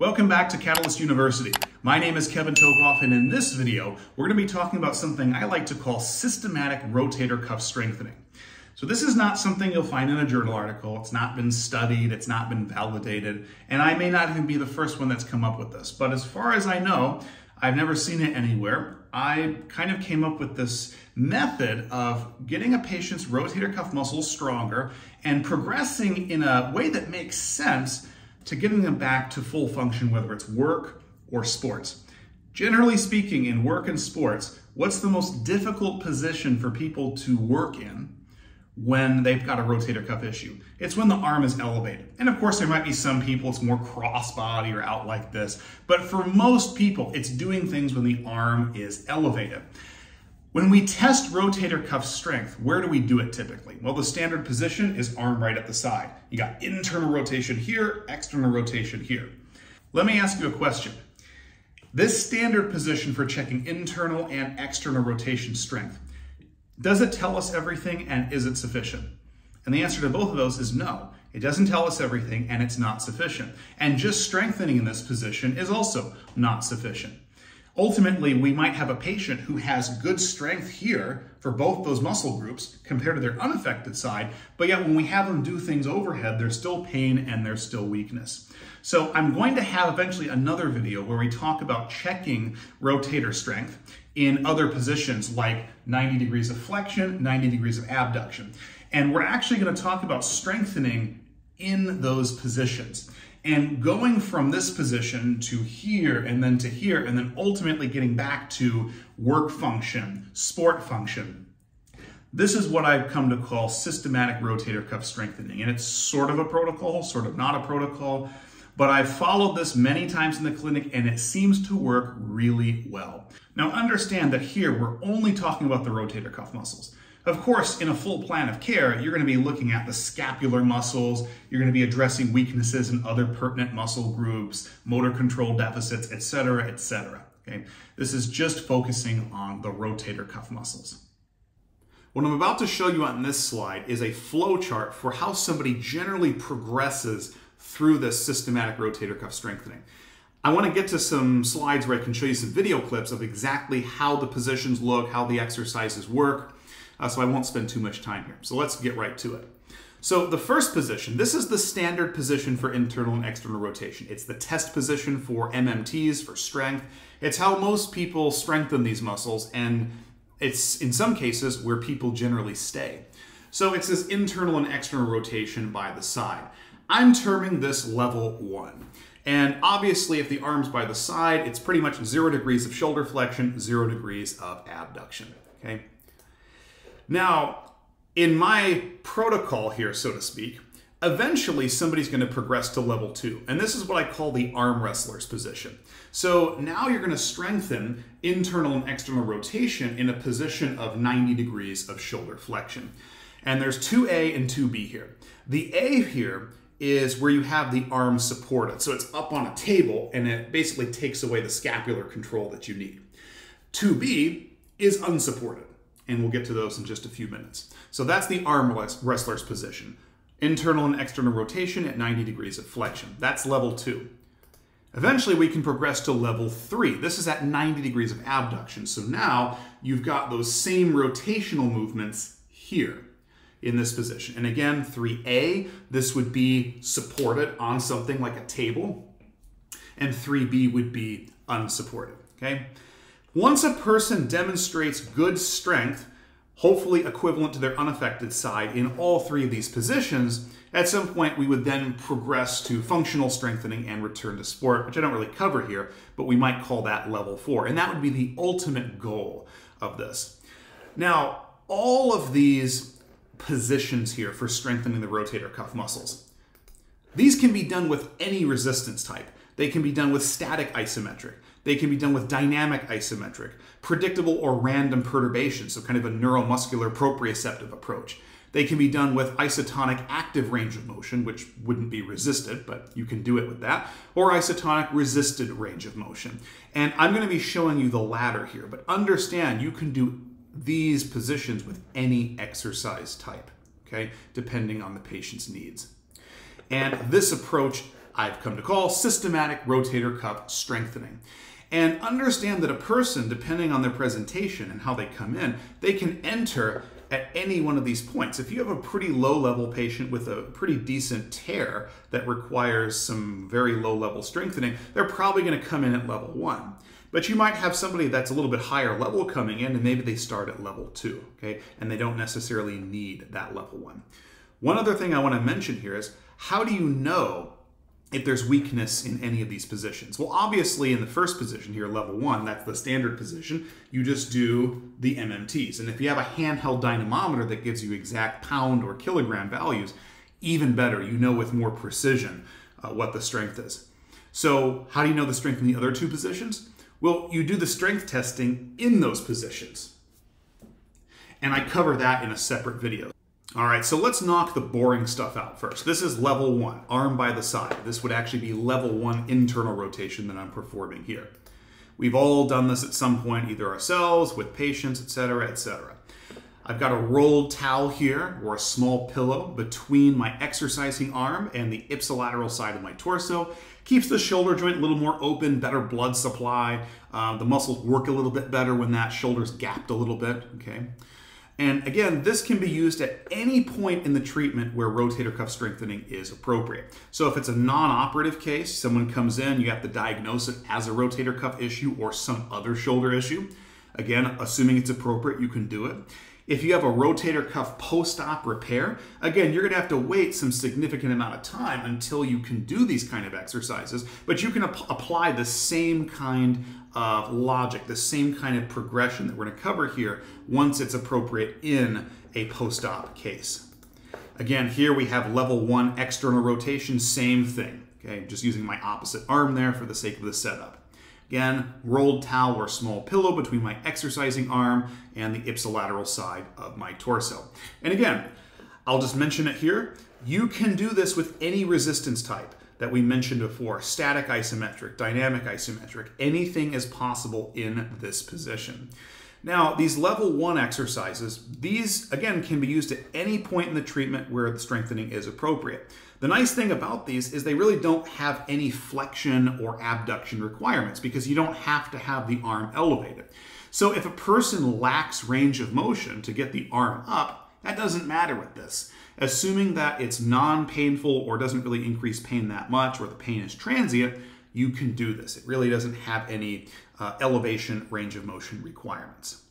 Welcome back to Catalyst University. My name is Kevin Tokoph, and in this video, we're going to be talking about something I like to call systematic rotator cuff strengthening. So this is not something you'll find in a journal article. It's not been studied, it's not been validated, and I may not even be the first one that's come up with this. But as far as I know, I've never seen it anywhere. I kind of came up with this method of getting a patient's rotator cuff muscles stronger and progressing in a way that makes sense to getting them back to full function, whether it's work or sports. Generally speaking, in work and sports, what's the most difficult position for people to work in when they've got a rotator cuff issue? It's when the arm is elevated. And of course, there might be some people it's more crossbody or out like this, but for most people, it's doing things when the arm is elevated. When we test rotator cuff strength, where do we do it typically? Well, the standard position is arm right at the side. You got internal rotation here, external rotation here. Let me ask you a question. This standard position for checking internal and external rotation strength, does it tell us everything and is it sufficient? And the answer to both of those is no. It doesn't tell us everything and it's not sufficient. And just strengthening in this position is also not sufficient. Ultimately, we might have a patient who has good strength here for both those muscle groups compared to their unaffected side, but yet when we have them do things overhead, there's still pain and there's still weakness. So I'm going to have eventually another video where we talk about checking rotator strength in other positions like 90 degrees of flexion, 90 degrees of abduction. And we're actually going to talk about strengthening in those positions. And going from this position to here and then to here and then ultimately getting back to work function, sport function. This is what I've come to call systematic rotator cuff strengthening. And it's sort of a protocol, sort of not a protocol, but I've followed this many times in the clinic and it seems to work really well. Now understand that here we're only talking about the rotator cuff muscles. Of course, in a full plan of care, you're going to be looking at the scapular muscles, you're going to be addressing weaknesses in other pertinent muscle groups, motor control deficits, et etc., etc. Okay? This is just focusing on the rotator cuff muscles. What I'm about to show you on this slide is a flow chart for how somebody generally progresses through this systematic rotator cuff strengthening. I want to get to some slides where I can show you some video clips of exactly how the positions look, how the exercises work, uh, so I won't spend too much time here. So let's get right to it. So the first position, this is the standard position for internal and external rotation. It's the test position for MMTs, for strength. It's how most people strengthen these muscles, and it's in some cases where people generally stay. So it's this internal and external rotation by the side. I'm terming this level one. And obviously, if the arm's by the side, it's pretty much zero degrees of shoulder flexion, zero degrees of abduction, okay? Now, in my protocol here, so to speak, eventually somebody's going to progress to level two. And this is what I call the arm wrestler's position. So now you're going to strengthen internal and external rotation in a position of 90 degrees of shoulder flexion. And there's 2A and 2B here. The A here is where you have the arm supported. So it's up on a table and it basically takes away the scapular control that you need. 2B is unsupported and we'll get to those in just a few minutes. So that's the arm wrestler's position. Internal and external rotation at 90 degrees of flexion. That's level two. Eventually, we can progress to level three. This is at 90 degrees of abduction. So now you've got those same rotational movements here in this position. And again, 3A, this would be supported on something like a table. And 3B would be unsupported, okay? Once a person demonstrates good strength, hopefully equivalent to their unaffected side in all three of these positions, at some point we would then progress to functional strengthening and return to sport, which I don't really cover here, but we might call that level four. And that would be the ultimate goal of this. Now, all of these positions here for strengthening the rotator cuff muscles, these can be done with any resistance type. They can be done with static isometric. They can be done with dynamic isometric, predictable or random perturbation, so kind of a neuromuscular proprioceptive approach. They can be done with isotonic active range of motion, which wouldn't be resisted, but you can do it with that, or isotonic resisted range of motion. And I'm going to be showing you the latter here, but understand you can do these positions with any exercise type, okay, depending on the patient's needs. And this approach I've come to call systematic rotator cuff strengthening. And understand that a person, depending on their presentation and how they come in, they can enter at any one of these points. If you have a pretty low level patient with a pretty decent tear that requires some very low level strengthening, they're probably going to come in at level one. But you might have somebody that's a little bit higher level coming in and maybe they start at level two, okay? And they don't necessarily need that level one. One other thing I want to mention here is how do you know if there's weakness in any of these positions. Well, obviously in the first position here, level one, that's the standard position, you just do the MMTs. And if you have a handheld dynamometer that gives you exact pound or kilogram values, even better, you know with more precision uh, what the strength is. So how do you know the strength in the other two positions? Well, you do the strength testing in those positions. And I cover that in a separate video. All right, so let's knock the boring stuff out first. This is level one, arm by the side. This would actually be level one internal rotation that I'm performing here. We've all done this at some point, either ourselves, with patients, etc., etc. I've got a rolled towel here, or a small pillow, between my exercising arm and the ipsilateral side of my torso. Keeps the shoulder joint a little more open, better blood supply. Uh, the muscles work a little bit better when that shoulder's gapped a little bit, okay? And again, this can be used at any point in the treatment where rotator cuff strengthening is appropriate. So if it's a non-operative case, someone comes in, you have to diagnose it as a rotator cuff issue or some other shoulder issue. Again, assuming it's appropriate, you can do it. If you have a rotator cuff post-op repair, again, you're gonna have to wait some significant amount of time until you can do these kind of exercises, but you can ap apply the same kind of logic, the same kind of progression that we're gonna cover here once it's appropriate in a post-op case. Again, here we have level one external rotation, same thing, okay? Just using my opposite arm there for the sake of the setup. Again, rolled towel or small pillow between my exercising arm and the ipsilateral side of my torso. And again, I'll just mention it here. You can do this with any resistance type that we mentioned before, static isometric, dynamic isometric, anything is possible in this position. Now, these level one exercises, these again can be used at any point in the treatment where the strengthening is appropriate. The nice thing about these is they really don't have any flexion or abduction requirements because you don't have to have the arm elevated. So if a person lacks range of motion to get the arm up, that doesn't matter with this. Assuming that it's non-painful or doesn't really increase pain that much or the pain is transient, you can do this. It really doesn't have any uh, elevation range of motion requirements.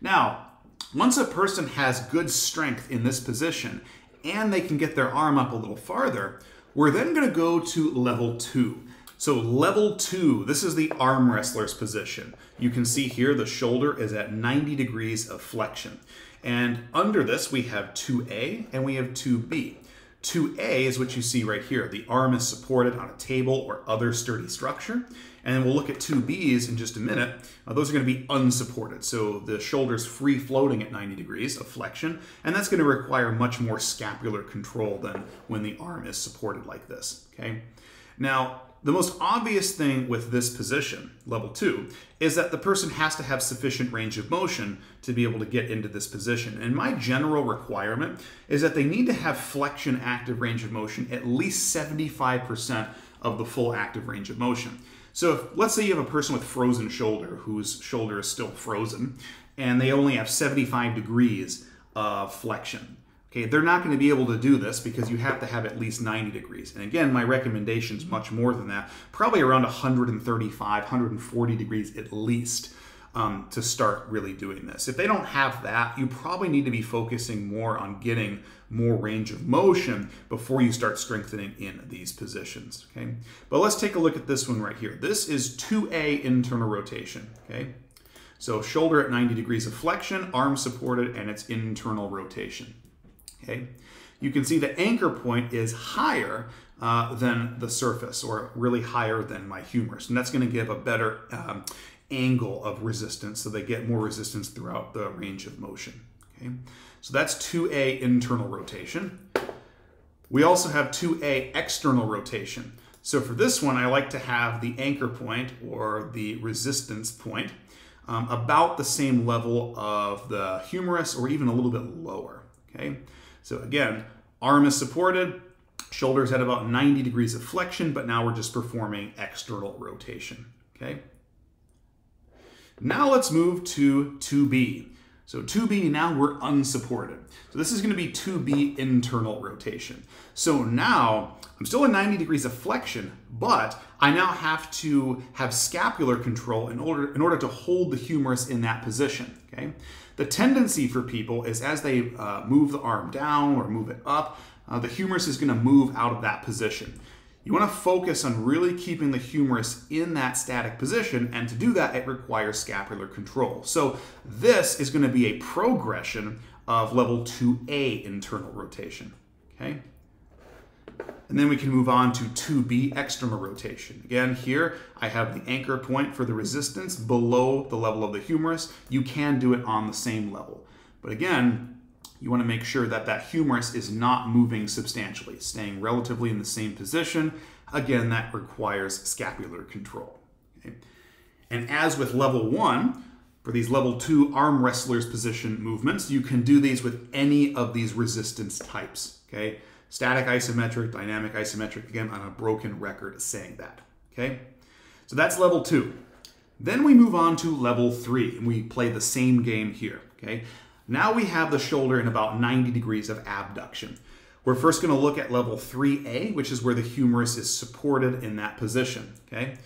Now, once a person has good strength in this position and they can get their arm up a little farther, we're then going to go to level two. So level two, this is the arm wrestler's position. You can see here the shoulder is at 90 degrees of flexion. And under this, we have 2A and we have 2B. 2A is what you see right here. The arm is supported on a table or other sturdy structure. And we'll look at 2Bs in just a minute. Uh, those are going to be unsupported. So the shoulder's free floating at 90 degrees of flexion. And that's going to require much more scapular control than when the arm is supported like this. Okay. Now, the most obvious thing with this position, level two, is that the person has to have sufficient range of motion to be able to get into this position. And my general requirement is that they need to have flexion active range of motion at least 75% of the full active range of motion. So if, let's say you have a person with frozen shoulder whose shoulder is still frozen and they only have 75 degrees of flexion. Okay, they're not going to be able to do this because you have to have at least 90 degrees. And again, my recommendation is much more than that, probably around 135, 140 degrees at least um, to start really doing this. If they don't have that, you probably need to be focusing more on getting more range of motion before you start strengthening in these positions, okay? But let's take a look at this one right here. This is 2A internal rotation, okay? So shoulder at 90 degrees of flexion, arm supported, and it's internal rotation okay? You can see the anchor point is higher uh, than the surface or really higher than my humerus. And that's gonna give a better um, angle of resistance so they get more resistance throughout the range of motion, okay? So that's 2A internal rotation. We also have 2A external rotation. So for this one, I like to have the anchor point or the resistance point um, about the same level of the humerus or even a little bit lower, okay? So again, arm is supported, Shoulders at about 90 degrees of flexion, but now we're just performing external rotation, okay? Now let's move to 2B. So 2B, now we're unsupported. So this is gonna be 2B internal rotation. So now, I'm still at 90 degrees of flexion, but I now have to have scapular control in order, in order to hold the humerus in that position, okay? The tendency for people is as they uh, move the arm down or move it up, uh, the humerus is gonna move out of that position. You want to focus on really keeping the humerus in that static position, and to do that, it requires scapular control. So this is going to be a progression of level 2A internal rotation, okay? And then we can move on to 2B external rotation. Again, here I have the anchor point for the resistance below the level of the humerus. You can do it on the same level. But again, you want to make sure that that humerus is not moving substantially, staying relatively in the same position. Again, that requires scapular control. Okay? And as with level one, for these level two arm wrestlers position movements, you can do these with any of these resistance types. Okay, static isometric, dynamic isometric. Again, on a broken record saying that. Okay, so that's level two. Then we move on to level three, and we play the same game here. Okay, now we have the shoulder in about 90 degrees of abduction. We're first going to look at level 3A, which is where the humerus is supported in that position, okay?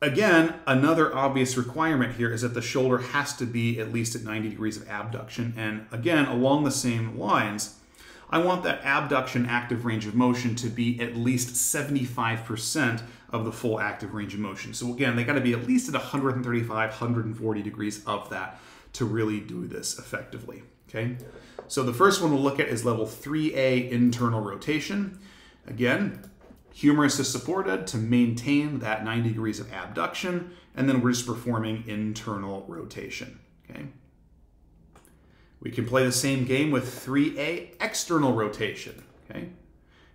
Again, another obvious requirement here is that the shoulder has to be at least at 90 degrees of abduction. And again, along the same lines, I want that abduction active range of motion to be at least 75% of the full active range of motion. So again, they got to be at least at 135, 140 degrees of that to really do this effectively, okay? So the first one we'll look at is level 3A internal rotation. Again, humerus is supported to maintain that 90 degrees of abduction, and then we're just performing internal rotation, okay? We can play the same game with 3A external rotation, okay?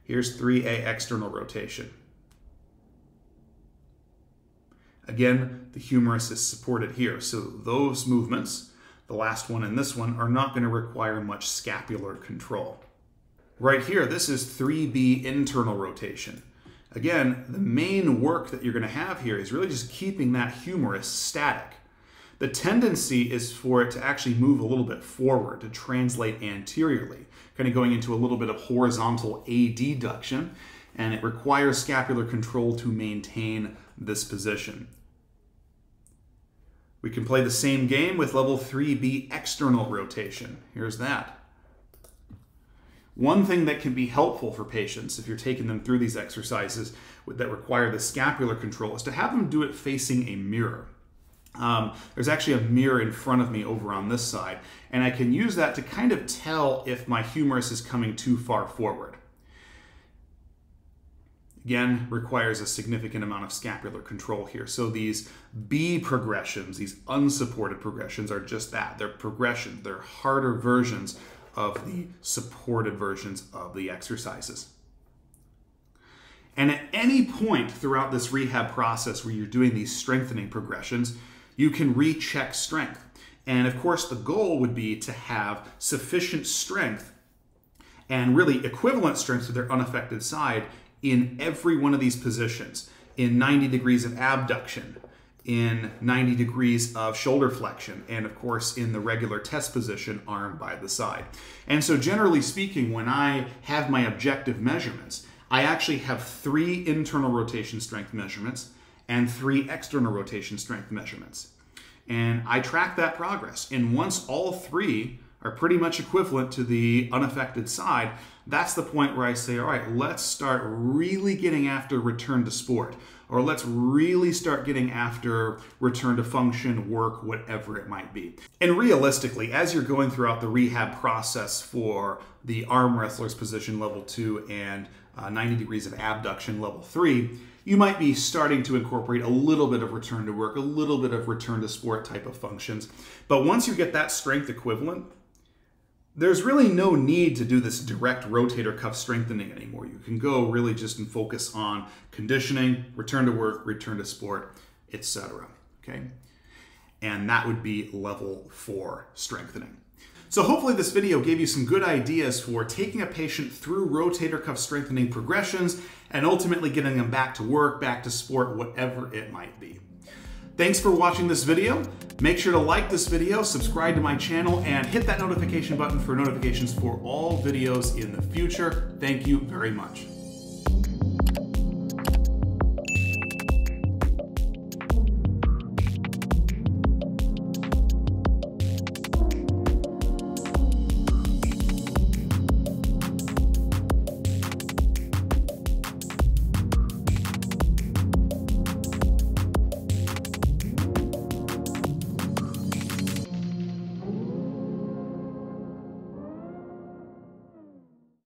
Here's 3A external rotation. Again, the humerus is supported here. So those movements, the last one and this one, are not going to require much scapular control. Right here, this is 3B internal rotation. Again, the main work that you're going to have here is really just keeping that humerus static. The tendency is for it to actually move a little bit forward, to translate anteriorly, kind of going into a little bit of horizontal adduction, and it requires scapular control to maintain this position. We can play the same game with level 3B external rotation. Here's that. One thing that can be helpful for patients if you're taking them through these exercises that require the scapular control is to have them do it facing a mirror. Um, there's actually a mirror in front of me over on this side, and I can use that to kind of tell if my humerus is coming too far forward. Again, requires a significant amount of scapular control here. So these B progressions, these unsupported progressions are just that. They're progressions. They're harder versions of the supported versions of the exercises. And at any point throughout this rehab process where you're doing these strengthening progressions, you can recheck strength. And of course, the goal would be to have sufficient strength and really equivalent strength to their unaffected side in every one of these positions in 90 degrees of abduction, in 90 degrees of shoulder flexion, and of course in the regular test position, arm by the side. And so generally speaking, when I have my objective measurements, I actually have three internal rotation strength measurements and three external rotation strength measurements. And I track that progress. And once all three are pretty much equivalent to the unaffected side, that's the point where I say, all right, let's start really getting after return to sport, or let's really start getting after return to function, work, whatever it might be. And realistically, as you're going throughout the rehab process for the arm wrestler's position level two and uh, 90 degrees of abduction level three, you might be starting to incorporate a little bit of return to work, a little bit of return to sport type of functions. But once you get that strength equivalent, there's really no need to do this direct rotator cuff strengthening anymore. You can go really just and focus on conditioning, return to work, return to sport, etc. Okay, and that would be level four strengthening. So hopefully this video gave you some good ideas for taking a patient through rotator cuff strengthening progressions and ultimately getting them back to work, back to sport, whatever it might be. Thanks for watching this video. Make sure to like this video, subscribe to my channel, and hit that notification button for notifications for all videos in the future. Thank you very much.